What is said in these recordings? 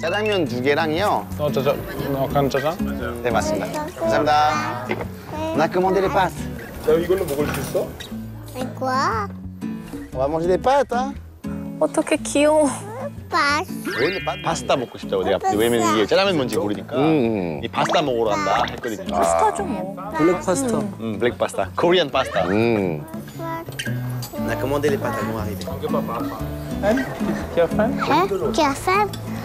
짜장면 두 개랑요. 어, 짜장, 어, 간짜장? 네, 맞습니다. 감사합니다. 나 les pâtes. 너 이걸로 먹을 수 있어? Manger des pâtes, hein? 어떻게 귀여워. Pâtes? 파스타 먹고 싶다고 내가 왜냐면 이게 짜장면 뭔지 모르니까 음. 이 파스타 먹으러 간다 했거든요. 파스타죠 뭐. Black pasta. 음, black pasta, Korean pasta. 음. A commandé les pâtes. Tu as faim? Tu as faim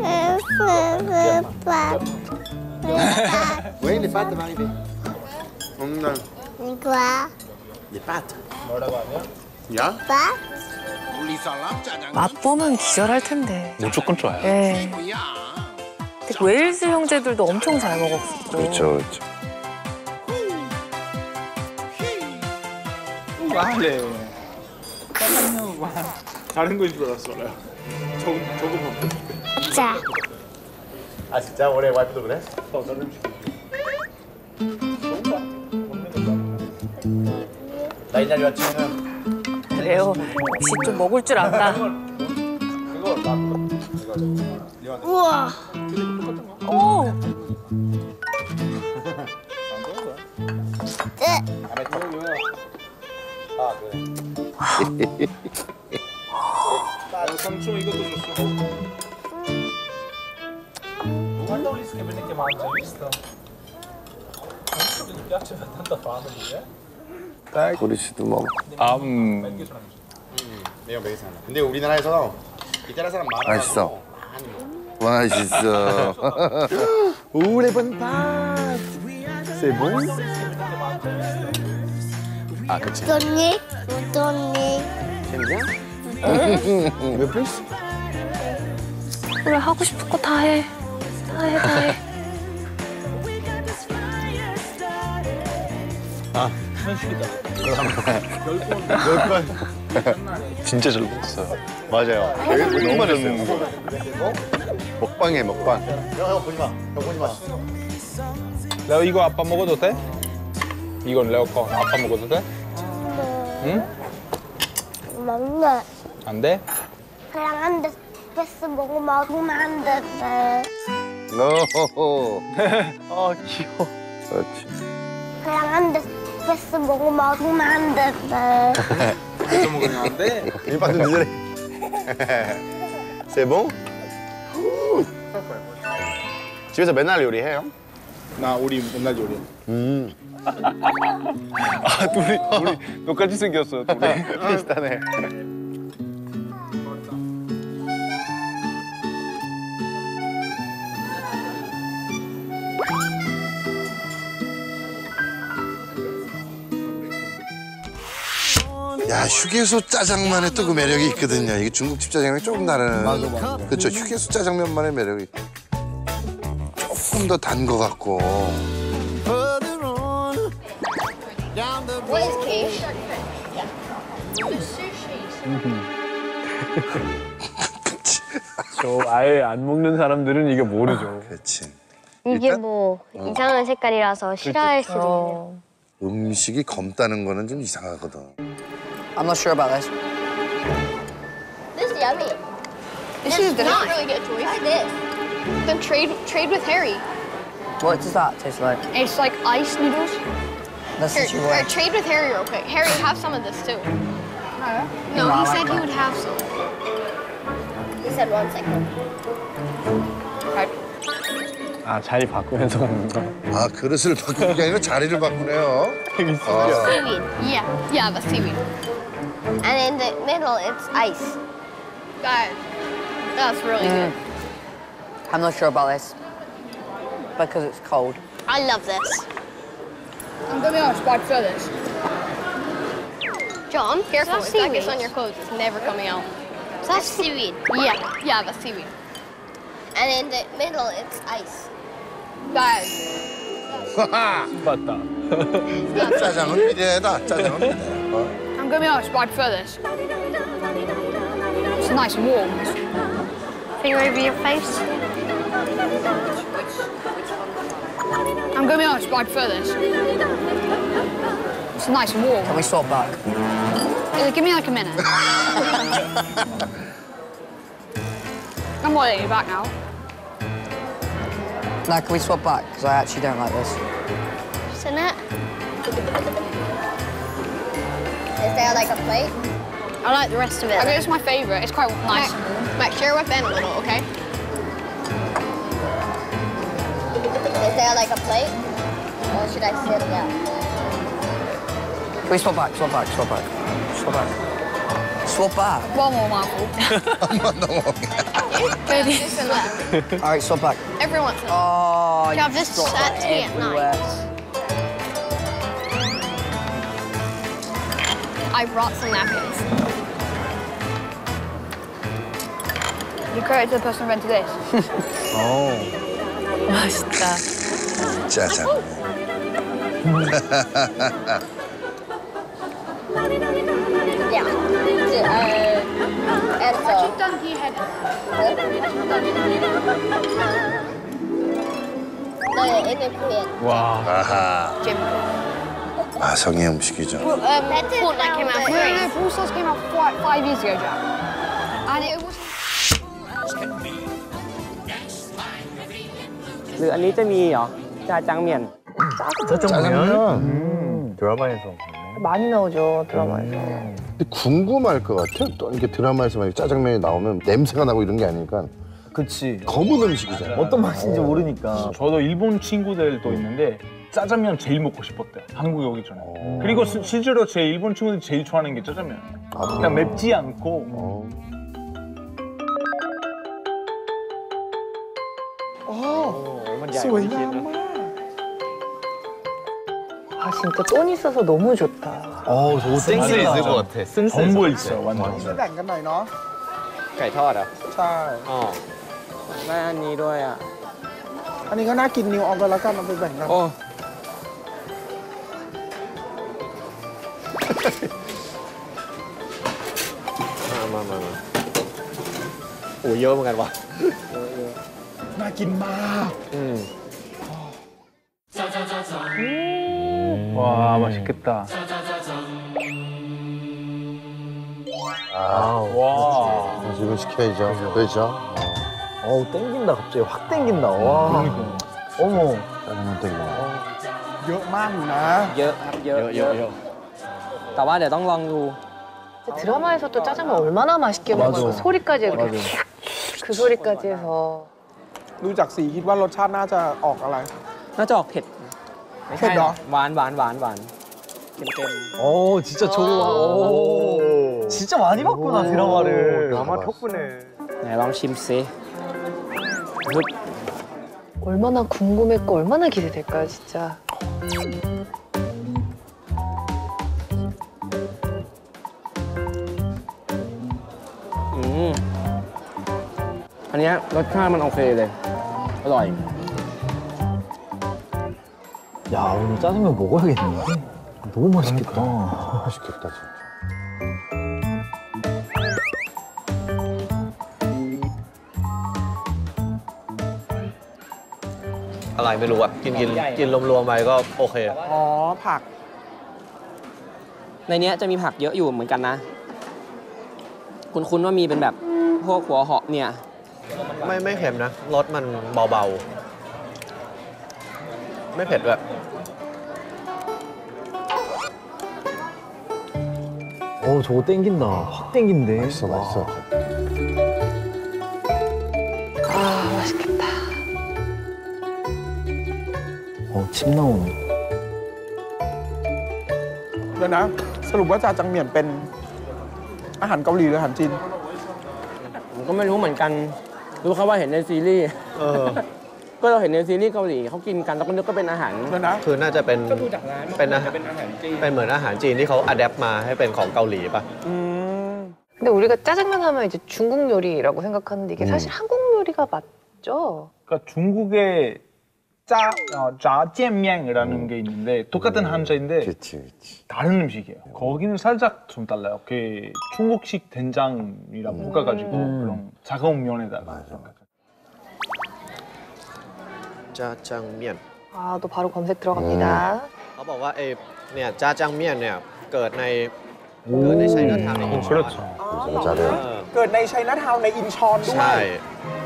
Euh, pas. Oui, les pâtes vont arriver. On a C'est quoi des pâtes. 야? Passe 맛보면 기절할 텐데. 무조건 좋아요. 예. 근데 웨일스 형제들도 엄청 잘 먹었고. 그렇죠, 그렇죠. 와래. 짜장면 와. 다른 거인 줄 알았어, 내가. 저거, 저거. Ça. 아 진짜 올해 와이프도 그래? 어, 다른 음식. 나 이날 여친은 그래요. 역시 좀 먹을 줄 안다. Wow. 오, 어, 삼촌 이것도 줬어. Quando o Ulisses che venne chiamato, hai visto? Non mi piace tanto fame lì, 우리 씨도 뭐 음. 매우 매기sana. 근데 우리나라에서 이탈리아 사람 많아. 맛있어. 맛있어. pâtes. C'est bon? 아, 그치. T'aimes bien? Un peu plus? 그래 하고 싶은 거 다 해. 다 해, 다 해. 진짜 잘 먹었어요. 맞아요. 되게 너무 맛있어요. 먹방에 먹방. 형, 형 보지 마. 형 보지 마. 레오 이거 아빠 먹어도 돼? 이건 레오 거 아빠 먹어도 돼? 응? 먹는 안 돼? 그냥 안 돼. 패스 먹고 먹으면 안 돼. 오, 아, 귀여워. 그렇지. 그냥 안 돼. 패스 먹고 먹으면 안 돼. 이거 먹으면 안 돼? Nous dire. C'est bon? 집에서 맨날 요리해요? 나 우리 맨날 요리. 음. 아 둘이 우리 똑같이 생겼어 둘이. 비슷하네. 야 휴게소 짜장면에 또그 매력이 있거든요. 이게 중국집 짜장면이 조금 다른. 맞아, 맞아. 그렇죠. 휴게소 짜장면만의 매력이 조금 더 단 것 같고. What is quiche? 저 아예 안 먹는 사람들은 이게 모르죠. 그렇지. 이게 일단- 뭐 이상한 색깔이라서 싫어할 수도 있네요. 어. 음식이 검다는 거는 좀 이상하거든. I'm not sure about this. This is yummy. This is not really good choice. Try this. Then trade trade with Harry. What does that taste like? It's like ice noodles. Let's Here, or what. trade with Harry real quick. Harry, have some of this too. No, he said he would have some. He said one second. 아 자리 바꾸면서 먹는 거. 아 그릇을 바꾸는 게 아니라 자리를 바꾸네요. 아, Seaweed. Yeah, yeah, the seaweed. And in the middle, it's ice. That, that's really good. I'm not sure about this because it's cold. I love this. I'm gonna be honest, watch for this. John, Careful, Is if that that gets seaweed? on your clothes, it's never coming out. So that's seaweed. Yeah, yeah, the seaweed. And in the middle, it's ice. That, 맞다. 짜장은 미래다. 짜장은 미래. 어? I'm gonna be honest, watch for this. It's nice and warm. Finger over your face. I'm gonna be honest, watch for this. It's nice and warm. Can we swap back? Uh, Give me like a minute. I'm more letting you back now. Now, can we swap back? Because I actually don't like this. Isn't it? Is there like a plate? I like the rest of it. I think it's my favourite. It's quite nice. Max, share with Ben a little, okay? Is there like a plate? Or should I sit down? Can we swap back? Swap back? Swap back? Swap back? Swap back? One more mouthful. this and that. All right, swap back. Every once in a while. Oh, you this at at night. I brought some napkins. You credit to the person who invented this. oh. Basta. Shut up. yeah. Uh, and so. done here, head. No, in the Korean. 아하. Jim. 아, 성의 음식이죠. Um, that Fortnite came out No, no, no. first. Brawl Stars came out five, five years ago, Jack. And it was. หรืออันนี้จะมีเหรอจาจังเมียน 짜장면. 드라마에서 많이 나오죠, 드라마에서. 근데 궁금할 것 같아. 또 이렇게 드라마에서 만약 짜장면이 나오면 냄새가 나고 이런 게 아니니까 그치 검은 음식이잖아. 어떤 맛인지 모르니까 저도 일본 친구들도 있는데 짜장면 제일 먹고 싶었대요. 한국에 오기 전에. 그리고 시- 실제로 제 일본 친구들이 제일 좋아하는 게 짜장면. 아, 그냥 맵지 않고 어. 아, 진짜 돈 있어서 너무 좋다. 어 저거 센스 있을 땡긴다 것 같아. 센스 전부 있어요, 완전. ไก่ทอดเหรอ่ะ ใช่ อ๋อได้อันนี้ด้วยอ่ะ อันนี้ก็น่ากินนิวเอาไปแล้วกันเอาไปแบ่งกัน โอ้ มามามามาโอ้เยอะเหมือนกันว่ะ น่ากินมาก อืม 와, 맛있겠다. 아, 와. 지금 시켜야죠. 그렇죠. 어우 땡긴다 갑자기 확 땡긴다 와 어머 짜장면 땡겨. เยอะมากอยู่นะ เยอะครับ เยอะ เยอะ แต่ว่าเดี๋ยวต้องลองดู 드라마에서 또 짜장면 얼마나 맛있게 맞아. 먹어요. 소리까지 이렇게 맞아. 그 소리까지 해서. ดูจากสีคิดว่ารสชาติน่าจะออกอะไร น่าจะออกเผ็ด ไม่ เผ็ ใช่ ดเหรอ หวานหวานหวานหวาน เค็มเค็ม 어 진짜 저거 오. 진짜 많이 봤구나 드라마를 드라마 덕분에 ไหนลองชิมซิฮึบ 얼마나 궁금했고 얼마나 기대될까요, 진짜. อืมอันเนี้ยรสชาติมันโอเคเลย อร่อย 야 오늘 짜장면 먹어야겠는데 너무 맛있겠다 맛있겠다, 진짜. อะไรไม่รู้อะกินกินกินรวมๆไปก็โอเค อ๋อ ผัก ในเนี้ยจะมีผักเยอะอยู่เหมือนกันนะ คุณคุณว่ามีเป็นแบบพวกหัวเหาะเนี่ย ไม่ไม่เค็มนะรสมันเบาๆ ไม่เผ็ดด้วย 어 저거 땡긴다 확 땡긴데 맛있어, 맛있어. 아, 맛있겠다. 어침 나오네 เดี๋ยวนะ สรุปว่าจาจังเมียนเป็นอาหารเกาหลีหรืออาหารจีน ผมก็ไม่รู้เหมือนกัน รู้แค่ว่าเห็นในซีรีส์ เออ ก็เราเห็นในซีรีส์เกาหลีเขากินกันแล้วก็นึกว่าเป็นอาหาร เดี๋ยวนะ คือน่าจะเป็น ก็ดูจากร้าน เป็นอาหาร เป็นอาหารจีน เป็นเหมือนอาหารจีนที่เขาอัดแอปมาให้เป็นของเกาหลีป่ะ อืม 근데 우리가 짜장면 하면 이제 중국 요리라고 생각하는데 이게 사실 한국 요리가 맞죠? 그러니까 중국의 짜, 어, 짜장면이라는 게 있는데 똑같은 한자인데 그치, 그치. 다른 음식이에요. 거기는 살짝 좀 달라요. 그 중국식 된장이라 볶아가지고 그런 차가운 면에다가. 맞아. 짜장면 아, 또 바로 검색 들어갑니다. เขาบอกว่าไอ้เนี่ยจ้าจังเมี่ยนเนี่ยเกิดในเกิดในไชน่าทาวน์ในอินชอน 그렇죠. 잘해요. เออ เกิดในชัยนาทาวน์ในอินชอนด้ว ใช่ ย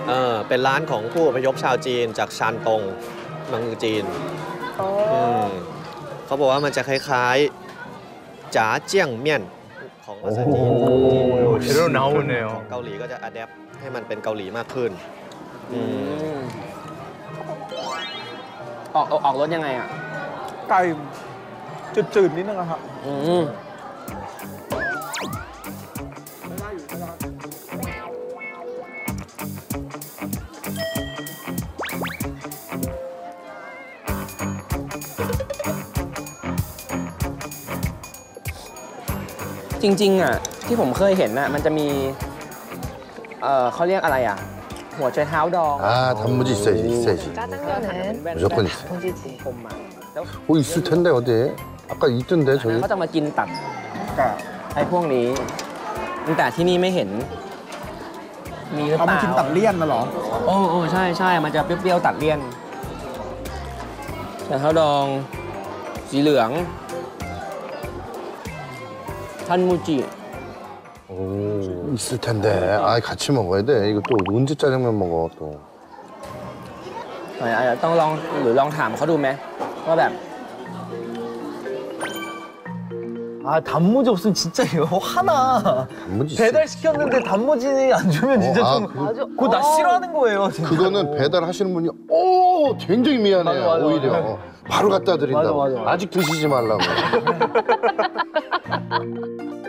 เออเป็นร้านของผู้อพยพชาวจีนจากชานตงเมืองจีน อ๋อ มเขาบอกว่ามันจะคล้ายๆจ๋าเจี้ยงเมี่ยนของภาษาจีน 오, 제대로 ของ 나오네요. เกาหลีก็จะอัดแอปให้มันเป็นเกาหลีมากขึ้นอืม อ อกออกออกรสยังไงอะ ไก่จืดๆนิดนึงอะครับ อืมจริงๆอะที่ผมเคยเห็นอะมันจะมี เอ่อเขาเรียกอะไรอะ หัวใจเท้าดอง 아 단무지 있어야지 있어야지. 짜장면은 무조건 있어. 단무지지. ผมอ่ะแล้ว 오 있을 텐데 어디에? 아까 있던데 อัน 저기. นั้นเขาจะมากินตัด กับ ไอ้พวกนี้แต่ที่นี่ไม่เห็น มีหรือ เอา เป มา ล่า กินตัดเลี่ยนนะเหรอ โอ้โอ้ใช่ใช่มันจะเปรี้ยวๆตัดเลี่ยนแต่เท้าดอง สีเหลืองทันมูจิ 오 있을 텐데. 아 같이 먹어야 돼. 이거 또 언제 짜장면 먹어 또. หน่อยอาจจะต้องลองหรือลองถามเขาดูไหมว่าแบบ 아 단무지 없으면 진짜 이거 화나. 단무지 있어. 배달 시켰는데 단무지 안 주면 진짜 어, 아, 좀. 그- 그거 나 싫어하는 거예요. 진짜. 그거는 배달하시는 분이 오 굉장히 미안해요 맞아, 맞아, 오히려 맞아. 바로 갖다 드린다고 맞아, 맞아, 맞아. 아직 드시지 말라고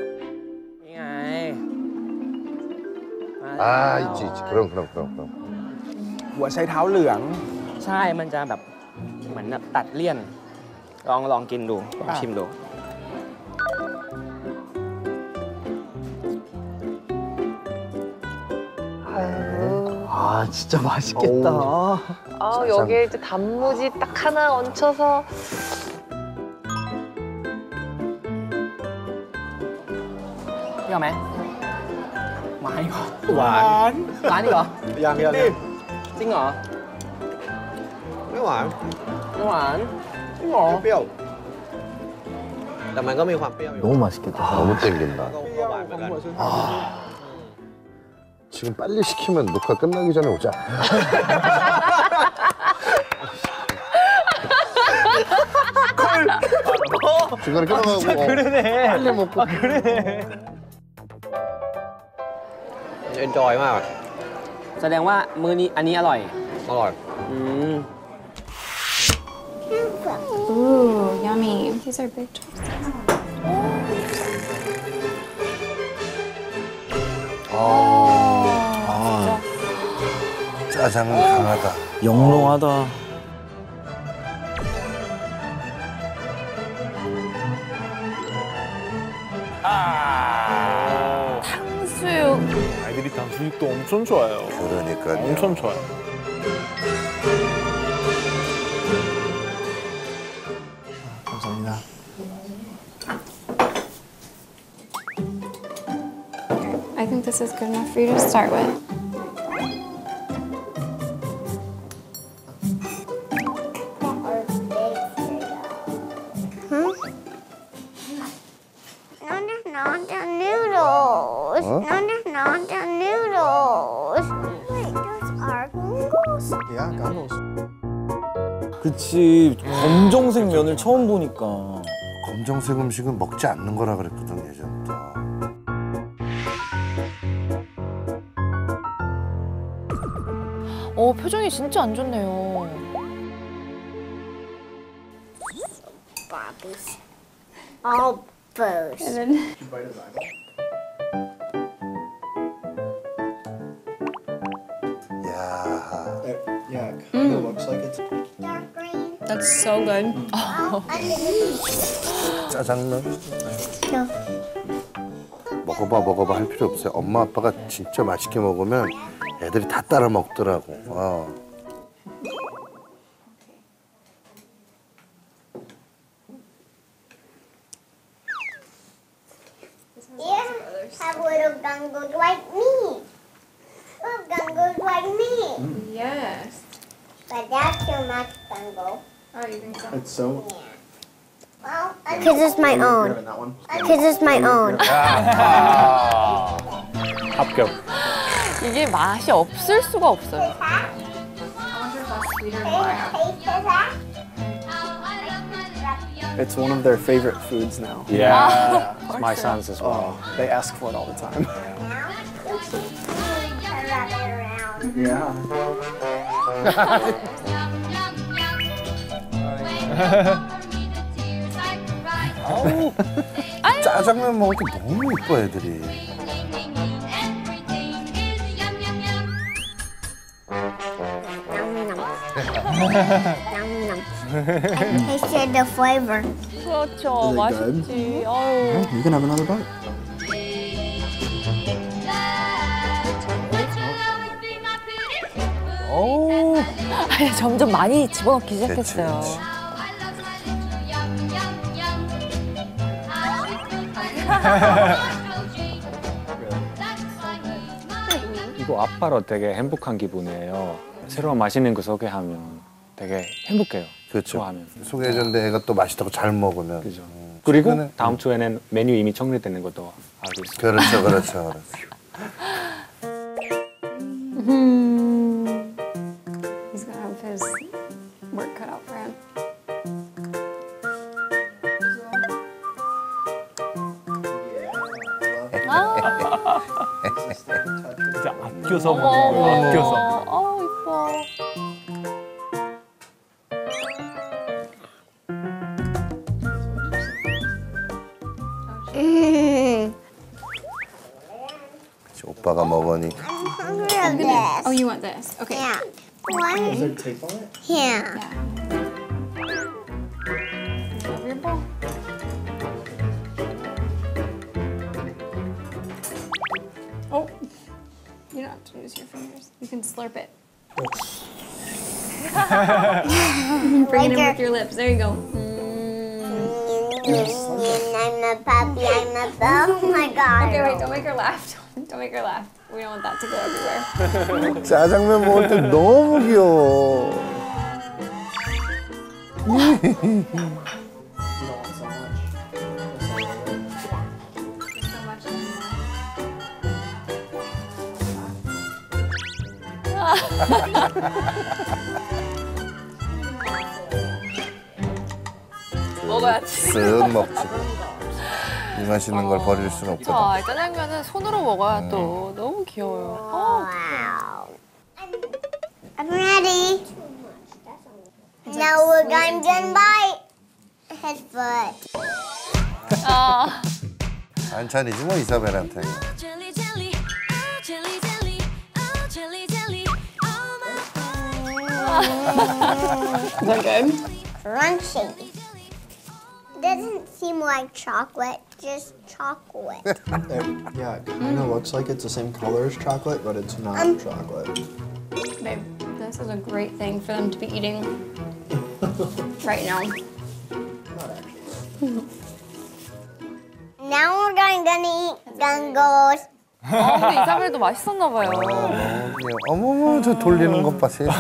아 있지 있지 그럼 그럼 그럼 그럼 หัวไชเท้าเหลือง ใช่มันจะแบบเหมือนแบบตัดเลี่ยน ลองลองกินดูลองชิมดู 아 진짜 맛있겠다. 아 여기에 이제 단무지 딱 하나 얹혀서 เปรี้ ยวไหมหวานเหรอ หวาน หวานอีกเหรอ อย่างอย่าง จริงเหรอ ไม่หวาน ไม่หวาน จริงเหรอ เปรี้ยว แต่มันก็มีความเปรี้ยวอยู่ 너무 맛있겠다. 너무 땡긴다 ก็ เปรี้ยว หวาน ข เหมื อ อง นกัน หัวไชเท้า 지금 빨리 시키면 녹화 끝나기 전에 오자 중간에 끊어가고 어, 그러네. 빨리 먹고 그러네. เอนจอยมาก แสดงว่ามื้อนี้อันนี้อร่อย อร่อย อืม Ooh, yummy. These are big chopsticks. 아, 짜장은 강하다 영롱하다. 아이들이 탕수육도 엄청 좋아해요. 그러니까요 엄청 좋아요. 감사합니다. I think this is good enough for you to start with. 그치 검정색 면을 처음 보니까. 검정색 음식은 먹지 않는 거라 그랬거든 예전부터 어 표정이 진짜 안 좋네요. All bows. And then 야 Yeah, That's so good. 짜장면 먹어봐 먹어봐 할 필요 없어요 엄마 아빠가 진짜 맛있게 먹으면 애들이 다 따라 먹더라고 어. so? It's so. Well, because it's my own. That one. Because it's my own. 아. 합격. 이게 맛이 없을 수가 없어요. It's one of their favorite foods now. Yeah, it's my sons as well. Oh, they ask for it all the time. Yeah. 아우, 짜장면 먹을 때 너무 이뻐 애들이. Tasted the flavor. 그렇죠. 맛있지. 아유. You can have another bite. 오. 아니, 점점 많이 집어넣기 그치, 시작했어요. 그치. 이거 아빠로 되게 행복한 기분이에요. 새로 운 맛있는 거 소개하면 되게 행복해요. 그렇죠. 좋아하면. 소개해줬는데 애가 또 맛있다고 잘 먹으면. 그죠. 그리고 최근에- 다음 주에는 메뉴 이미 정리되는 것도 알고 있어요. 그렇죠, 그렇죠, 그렇죠. 아껴서 먹는 거예요. 아껴서. 어, 이뻐. 그치, 오빠가 먹으니 Hungry of this. Oh, you want this? Okay. Yeah. One. tape on it? Yeah. Have slurp it. Bring it in with your lips. There you go. I'm a puppy. I'm a oh my god. Okay, wait. Don't make her laugh. Don't, don't make her laugh. We don't want that to go everywhere. 짜장면 먹을 때 너무 귀여워. 먹어야지. 쓱 먹지. 이 맛있는 걸 버릴 수는 없거든. 자, 짜장면은 손으로 먹어야 또 너무 귀여워요. 어. I'm ready. Now we're going to bite his foot. 아, 반찬이지 뭐 이사벨한테. Is that good? Crunchy. Doesn't seem like chocolate, just chocolate. It- yeah, it kind of looks like it's the same color as chocolate, but it's not Um, chocolate. Babe, this is a great thing for them to be eating right now. now we're going to eat gungos. 어, 근데 이사벨도 맛있었나 봐요. 귀여워. 어머머 저 돌리는 것 봐 세상에.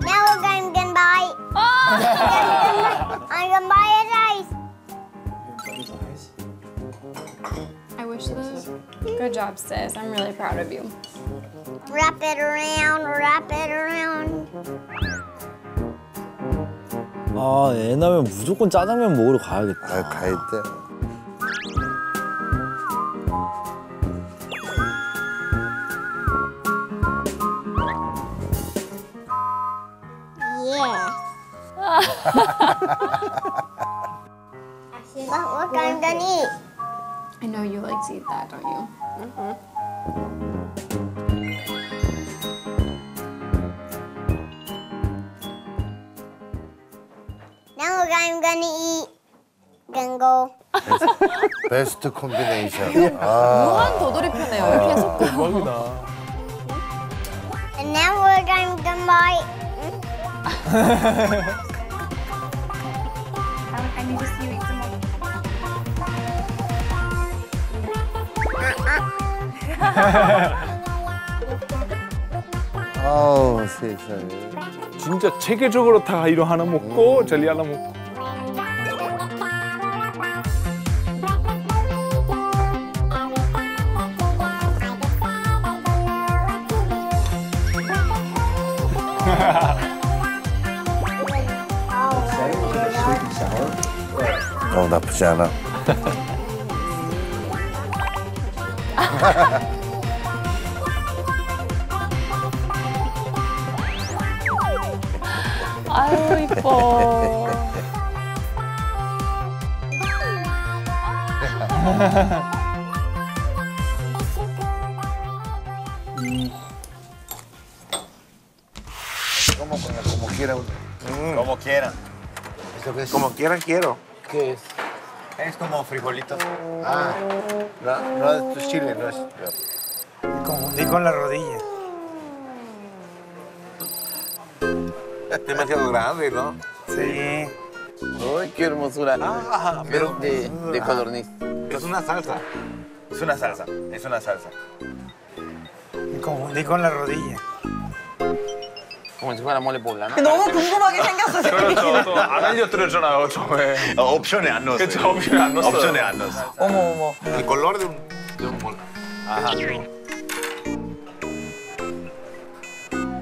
Now we're going to bite. I'm going to bite his eyes. I wish this. Good job, sis. I'm really proud of you. Wrap it around, wrap it around. 아, 애 나면 무조건 짜장면 먹으러 가야겠다. 아 가야 돼. But we're going to eat. I know you like to eat that, don't you? Now eat gungo. 베스트 콤비네이션. 아 무한 도돌이 표네요. 이렇게 섞어. 대박이다. And now we're going to bite. I need to see you eat some more. 아우 세상에. 진짜 체계적으로 다 이거 하나 먹고 젤리 하나 먹고. 어 나쁘지 않아. 아유 이뻐. Como, como quiera. Como quieran. Como quieran quiero. ¿Qué es? Es como frijolitos. Ah, no, no es chile, no es. Confundí con la rodilla. Demasiado grande, ¿no? Sí. Uy, qué hermosura. Ah, pero de, de codorniz. Es una salsa. Es una salsa. Es una salsa. Me confundí con la rodilla. Como si fuera mole poblano. 너무 궁금하게 생겼어. 그렇죠. 또 안 알려드렸잖아요, 처음에. 어, 옵션에 안 넣었어요. 그쵸, 옵션에 안 넣었어요. 옵션에 안 넣었어요. 어머 어머. El color de un, de un mole. Ajá.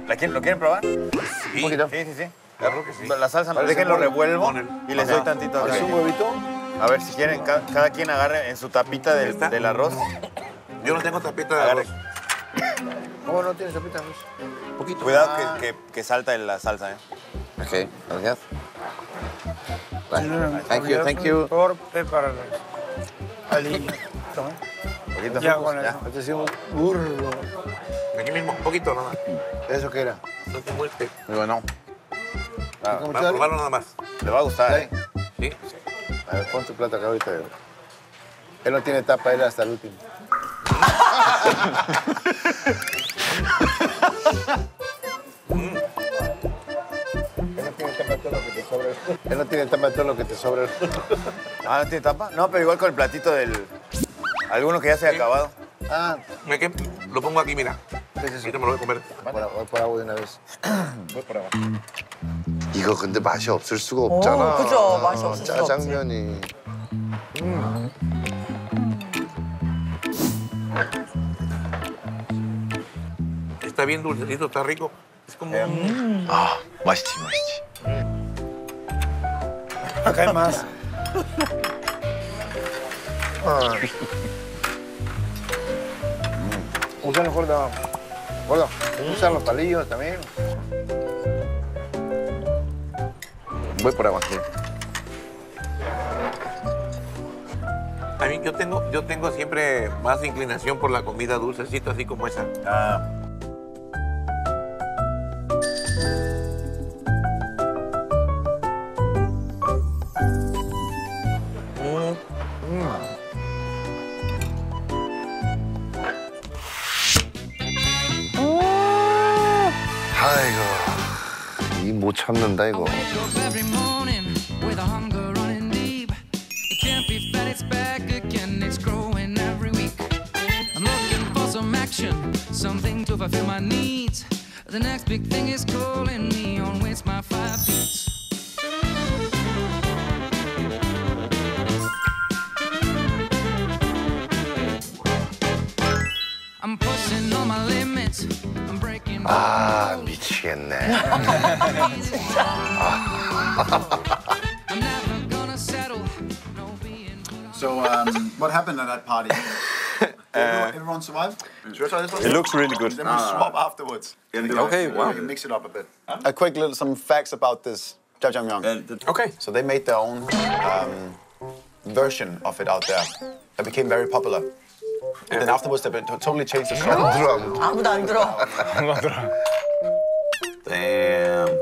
¿La quieren- ¿Lo quieren probar? Sí, poquito. sí, sí. sí. Claro que sí. La salsa, Parece déjenlo un revuelvo mole. y les Ajá. doy tantito acá. ¿Es un huevito? A ver, si quieren, ca- cada, quien agarre en su tapita del, ¿Esta? del arroz. Yo no tengo tapita de Agarre. arroz. ¿Cómo no tienes tapita de arroz? Poquito. Cuidado Ah. que, que, que salta en la salsa, ¿eh? Ok, gracias. Right. Thank you, thank you. Por prepararlo. Ali. Toma. Poquito. Ya con eso. Este es un burro. Aquí mismo, un poquito nada más. ¿Eso qué era? No te muerte. Digo, no. Ah, Para probarlo nada más. le va a gustar, ¿eh? ¿Sí? A ver, pon tu plato acá ahorita. Él no tiene tapa, él hasta el último. Él no tiene tapa todo lo que te sobra. Ah, ¿no tiene tapa? No, pero igual con el platito del... Alguno que ya se haya acabado. Ah, ¿me qué? Lo pongo aquí, mira. Ahorita me lo voy a comer. Voy por agua de una vez. Voy por agua. 이거 근데 맛이 없을 수가 없잖아. 그죠. 맛이 없을 수 없지. 짜장면이. Está bien dulcecito, está rico. Es como un... 아, 맛있지, 맛있지. Acá hay más. Usa los gordos. Gordo, usa los palillos también. Voy por agua, sí. A mí yo tengo, yo tengo siempre más inclinación por la comida dulcecita, así como esa. Ah. Looking for some action, something to fulfill my needs. The next big thing is calling me on which my five beats. I'm pushing all my limits. I'm breaking 아 미치겠네. I'm never gonna settle. So, um, what happened at that party? everyone, everyone survived? Should I try this one? It looks really good. Then we swap afterwards. Okay, wow. We can mix it up a bit. A quick little some facts about this jjajangmyeon. Okay. So they made their own um, version of it out there that became very popular. And then afterwards, they to- totally changed the song. 아무도 안 들어. 안 가더라. Damn.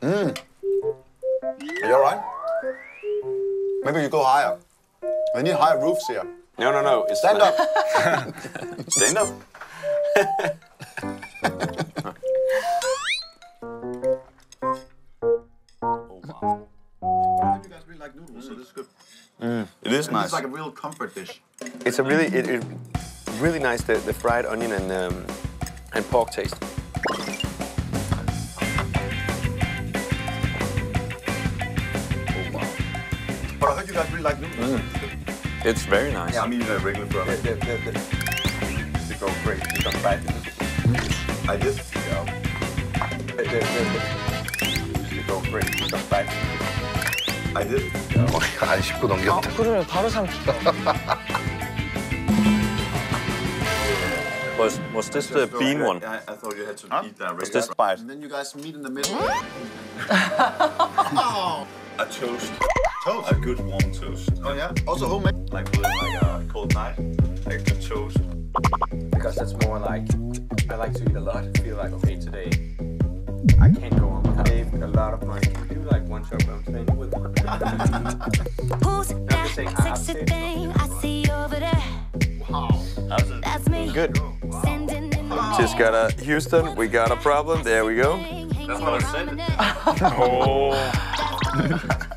Mm. Are you alright? Maybe you go higher. We need higher roofs here. No, no, no. It's Stand not- up. Stand up. You guys really like noodles, so this is good. It is And nice. It's like a real comfort dish. It's a really, it, it, really nice the, the fried onion and um, And pork taste. But I heard you guys really like noodles. It's very nice. Yeah, I'm eating a regular bro. They, they, they, they, they go great. They come back. I did. Yeah. They, they, they, they, they go great. They come back. I did. 안 씹고 넘겼다. 그러면 바로 삼키다. Was was this the bean one? I, I thought you had to eat that Was regular. this bite? And then you guys meet in the middle. A toast. Toast. A good warm toast. Oh yeah. Also homemade. Like with like a cold night. Like a good toast. Because it's more like I like to eat a lot. Feel like okay today I can't go on without a lot of mine. Can you do like one shot round today with one? Who's I'm that just saying I have sexy saved thing I see over there? How's it? That's me. Good. Sending in my Just got a Houston. We got a problem. There we go. That's what I said. Oh.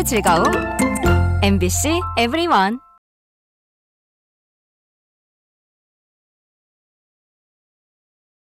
모두의 즐거움 MBC EVERYONE